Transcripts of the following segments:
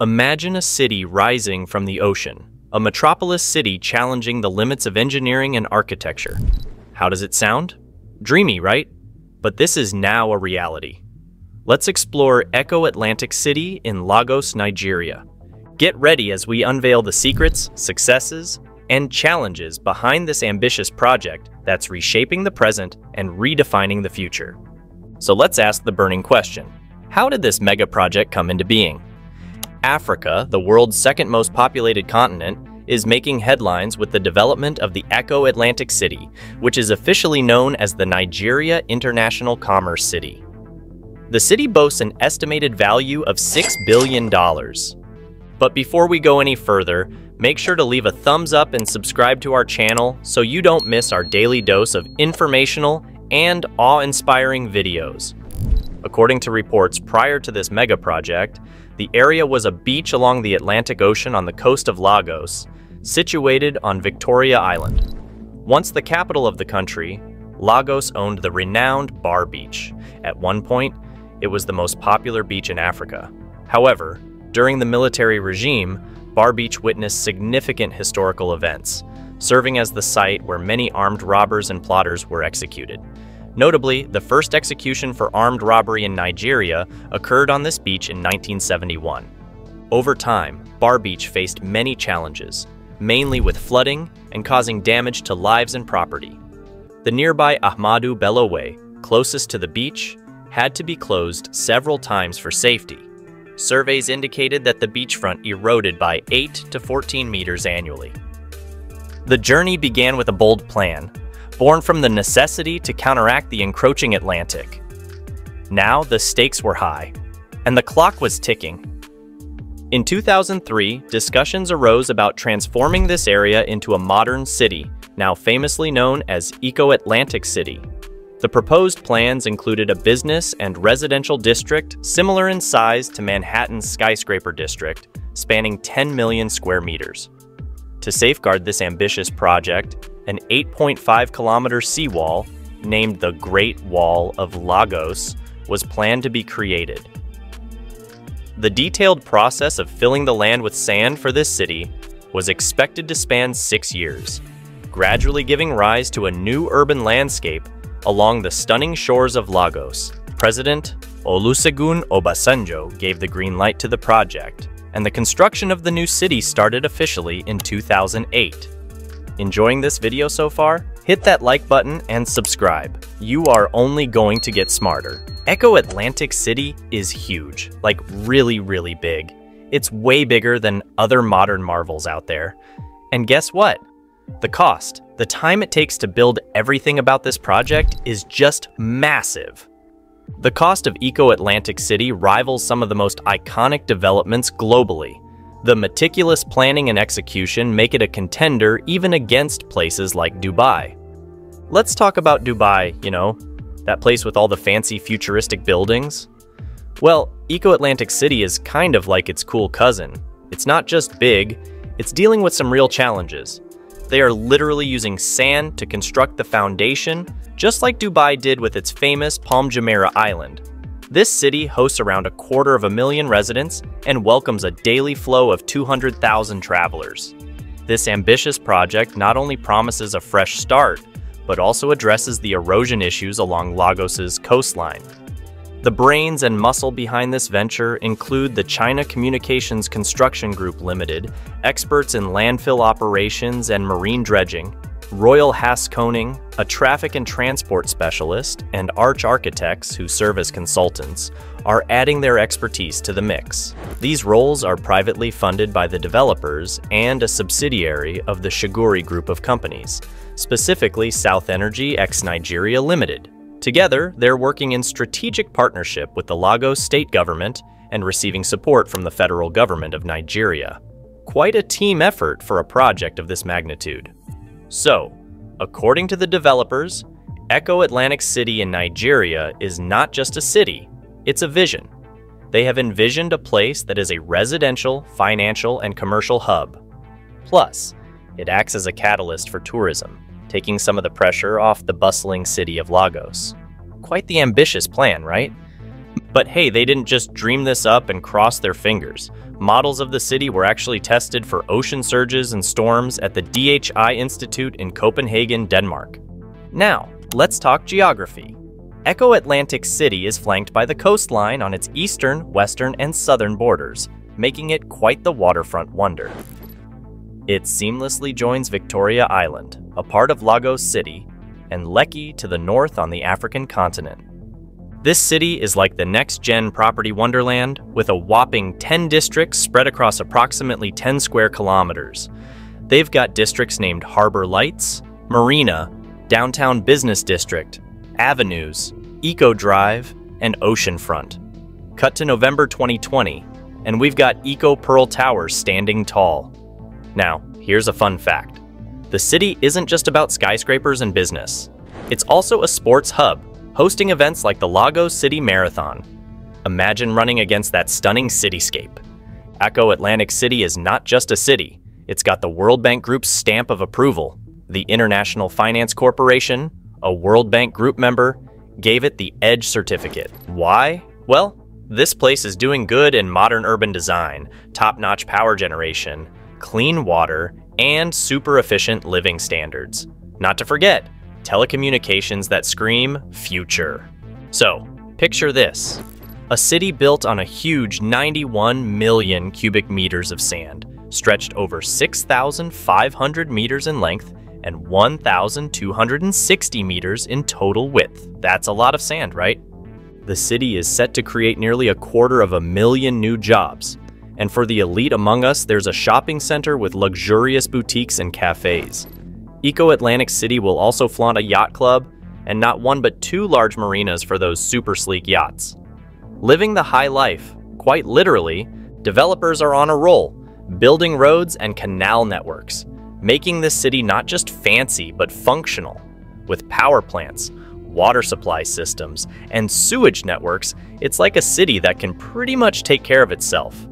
Imagine a city rising from the ocean, a metropolis city challenging the limits of engineering and architecture. How does it sound? Dreamy, right? But this is now a reality. Let's explore Eko Atlantic City in Lagos, Nigeria. Get ready as we unveil the secrets, successes, and challenges behind this ambitious project that's reshaping the present and redefining the future. So let's ask the burning question How did this mega project come into being? Africa, the world's second most populated continent, is making headlines with the development of the Eko Atlantic City, which is officially known as the Nigeria International Commerce City. The city boasts an estimated value of $6 billion. But before we go any further, make sure to leave a thumbs up and subscribe to our channel so you don't miss our daily dose of informational and awe-inspiring videos. According to reports prior to this mega project, the area was a beach along the Atlantic Ocean on the coast of Lagos, situated on Victoria Island. Once the capital of the country, Lagos owned the renowned Bar Beach. At one point, it was the most popular beach in Africa. However, during the military regime, Bar Beach witnessed significant historical events, serving as the site where many armed robbers and plotters were executed. Notably, the first execution for armed robbery in Nigeria occurred on this beach in 1971. Over time, Bar Beach faced many challenges, mainly with flooding and causing damage to lives and property. The nearby Ahmadu Bello Way, closest to the beach, had to be closed several times for safety. Surveys indicated that the beachfront eroded by 8 to 14 meters annually. The journey began with a bold plan, born from the necessity to counteract the encroaching Atlantic. Now the stakes were high, and the clock was ticking. In 2003, discussions arose about transforming this area into a modern city, now famously known as Eko Atlantic City. The proposed plans included a business and residential district similar in size to Manhattan's skyscraper district, spanning 10 million square meters. To safeguard this ambitious project, an 8.5 kilometer seawall, named the Great Wall of Lagos, was planned to be created. The detailed process of filling the land with sand for this city was expected to span six years, gradually giving rise to a new urban landscape along the stunning shores of Lagos. President Olusegun Obasanjo gave the green light to the project, and the construction of the new city started officially in 2008. Enjoying this video so far? Hit that like button and subscribe. You are only going to get smarter. Eko Atlantic City is huge, like really, really big. It's way bigger than other modern marvels out there. And guess what? The cost, the time it takes to build everything about this project is just massive. The cost of Eko Atlantic City rivals some of the most iconic developments globally. The meticulous planning and execution make it a contender even against places like Dubai. Let's talk about Dubai, you know, that place with all the fancy futuristic buildings? Well, Eko Atlantic City is kind of like its cool cousin. It's not just big, it's dealing with some real challenges. They are literally using sand to construct the foundation, just like Dubai did with its famous Palm Jumeirah Island. This city hosts around a quarter of a million residents and welcomes a daily flow of 200,000 travelers. This ambitious project not only promises a fresh start, but also addresses the erosion issues along Lagos's coastline. The brains and muscle behind this venture include the China Communications Construction Group Limited, experts in landfill operations and marine dredging, Royal Haskoning, a traffic and transport specialist, and Arch Architects, who serve as consultants, are adding their expertise to the mix. These roles are privately funded by the developers and a subsidiary of the Chagoury Group of companies, specifically South Energyx Nigeria Limited. Together, they're working in strategic partnership with the Lagos state government and receiving support from the federal government of Nigeria. Quite a team effort for a project of this magnitude. So, according to the developers, Eko Atlantic City in Nigeria is not just a city, it's a vision. They have envisioned a place that is a residential, financial, and commercial hub. Plus, it acts as a catalyst for tourism, taking some of the pressure off the bustling city of Lagos. Quite the ambitious plan, right? But hey, they didn't just dream this up and cross their fingers. Models of the city were actually tested for ocean surges and storms at the DHI Institute in Copenhagen, Denmark. Now, let's talk geography. Eko Atlantic City is flanked by the coastline on its eastern, western, and southern borders, making it quite the waterfront wonder. It seamlessly joins Victoria Island, a part of Lagos City, and Lekki to the north on the African continent. This city is like the next gen property wonderland with a whopping 10 districts spread across approximately 10 square kilometers. They've got districts named Harbor Lights, Marina, Downtown Business District, Avenues, Eko Drive, and Oceanfront. Cut to November 2020, and we've got Eko Pearl Towers standing tall. Now, here's a fun fact the city isn't just about skyscrapers and business, it's also a sports hub, hosting events like the Lagos City Marathon. Imagine running against that stunning cityscape. Eko Atlantic City is not just a city, it's got the World Bank Group's stamp of approval. The International Finance Corporation, a World Bank Group member, gave it the EDGE certificate. Why? Well, this place is doing good in modern urban design, top notch power generation, clean water, and super efficient living standards. Not to forget, telecommunications that scream future. So, picture this a city built on a huge 91 million cubic meters of sand, stretched over 6,500 meters in length and 1,260 meters in total width. That's a lot of sand, right? The city is set to create nearly a quarter of a million new jobs, and for the elite among us, there's a shopping center with luxurious boutiques and cafes. Eko Atlantic City will also flaunt a yacht club, and not one but two large marinas for those super sleek yachts. Living the high life, quite literally, developers are on a roll, building roads and canal networks, making this city not just fancy but functional. With power plants, water supply systems, and sewage networks, it's like a city that can pretty much take care of itself.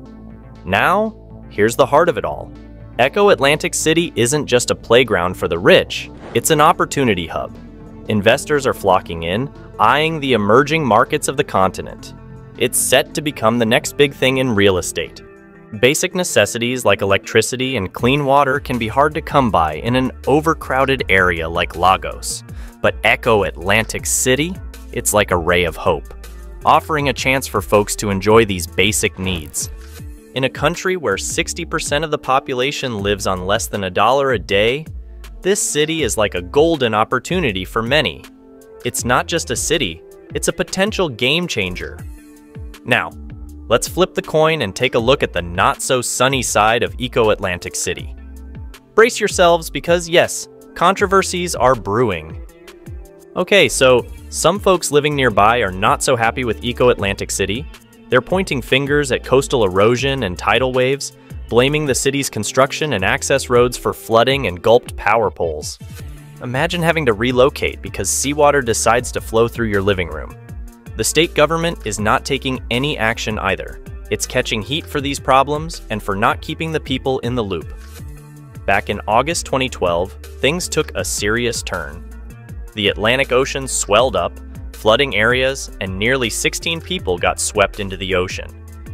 Now, here's the heart of it all. Eko Atlantic City isn't just a playground for the rich, it's an opportunity hub. Investors are flocking in, eyeing the emerging markets of the continent. It's set to become the next big thing in real estate. Basic necessities like electricity and clean water can be hard to come by in an overcrowded area like Lagos. But Eko Atlantic City, it's like a ray of hope, offering a chance for folks to enjoy these basic needs. In a country where 60% of the population lives on less than a dollar a day, this city is like a golden opportunity for many. It's not just a city, it's a potential game changer. Now, let's flip the coin and take a look at the not so sunny side of Eko Atlantic City. Brace yourselves because, yes, controversies are brewing. Okay, so some folks living nearby are not so happy with Eko Atlantic City, they're pointing fingers at coastal erosion and tidal waves, blaming the city's construction and access roads for flooding and gulped power poles. Imagine having to relocate because seawater decides to flow through your living room. The state government is not taking any action either. It's catching heat for these problems and for not keeping the people in the loop. Back in August 2012, things took a serious turn. The Atlantic Ocean swelled up, flooding areas, and nearly 16 people got swept into the ocean.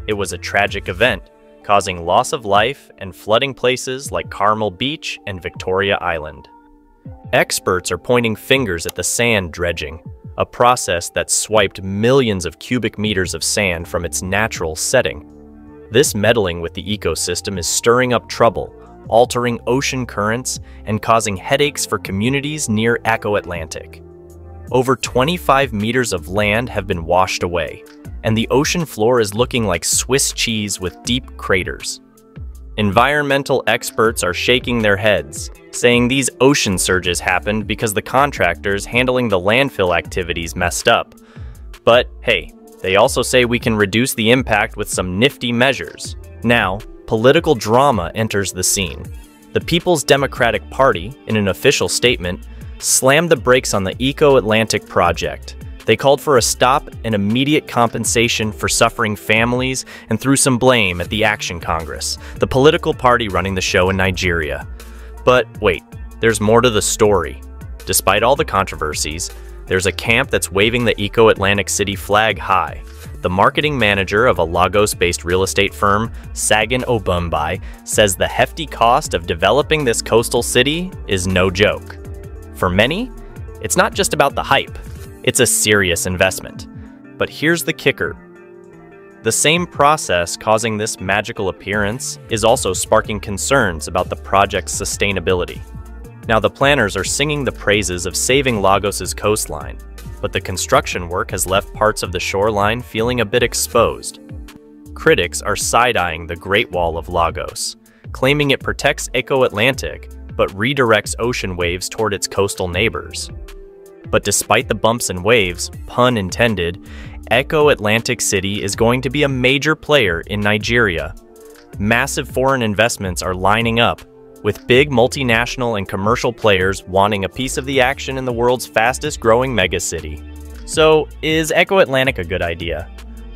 It was a tragic event, causing loss of life and flooding places like Kuramo Beach and Victoria Island. Experts are pointing fingers at the sand dredging, a process that swiped millions of cubic meters of sand from its natural setting. This meddling with the ecosystem is stirring up trouble, altering ocean currents, and causing headaches for communities near Eko Atlantic. Over 25 meters of land have been washed away, and the ocean floor is looking like Swiss cheese with deep craters. Environmental experts are shaking their heads, saying these ocean surges happened because the contractors handling the landfill activities messed up. But hey, they also say we can reduce the impact with some nifty measures. Now, political drama enters the scene. The People's Democratic Party, in an official statement, slammed the brakes on the Eko Atlantic project. They called for a stop and immediate compensation for suffering families and threw some blame at the Action Congress, the political party running the show in Nigeria. But wait, there's more to the story. Despite all the controversies, there's a camp that's waving the Eko Atlantic City flag high. The marketing manager of a Lagos-based real estate firm, Sagan Obumbai, says the hefty cost of developing this coastal city is no joke. For many, it's not just about the hype, it's a serious investment. But here's the kicker. The same process causing this magical appearance is also sparking concerns about the project's sustainability. Now, the planners are singing the praises of saving Lagos's coastline, but the construction work has left parts of the shoreline feeling a bit exposed. Critics are side-eyeing the Great Wall of Lagos, claiming it protects Eko Atlantic but redirects ocean waves toward its coastal neighbors. But despite the bumps and waves, pun intended, Eko Atlantic City is going to be a major player in Nigeria. Massive foreign investments are lining up with big multinational and commercial players wanting a piece of the action in the world's fastest growing megacity. So, is Eko Atlantic a good idea?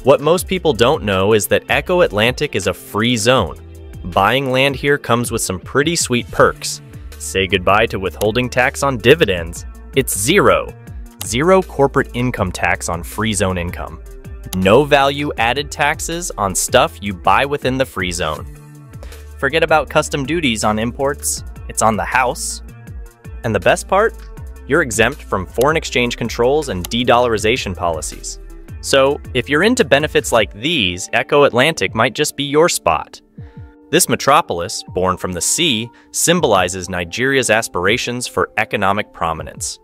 What most people don't know is that Eko Atlantic is a free zone. Buying land here comes with some pretty sweet perks. Say goodbye to withholding tax on dividends. It's zero. Zero corporate income tax on free zone income. No value added taxes on stuff you buy within the free zone. Forget about custom duties on imports, it's on the house. And the best part? You're exempt from foreign exchange controls and de dollarization policies. So, if you're into benefits like these, Eko Atlantic might just be your spot. This metropolis, born from the sea, symbolizes Nigeria's aspirations for economic prominence.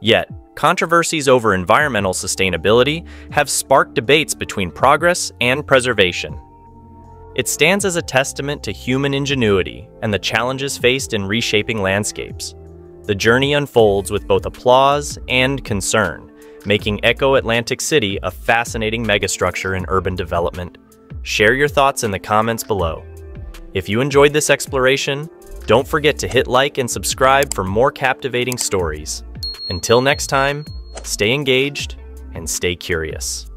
Yet, controversies over environmental sustainability have sparked debates between progress and preservation. It stands as a testament to human ingenuity and the challenges faced in reshaping landscapes. The journey unfolds with both applause and concern, making Eko Atlantic City a fascinating megastructure in urban development. Share your thoughts in the comments below. If you enjoyed this exploration, don't forget to hit like and subscribe for more captivating stories. Until next time, stay engaged and stay curious.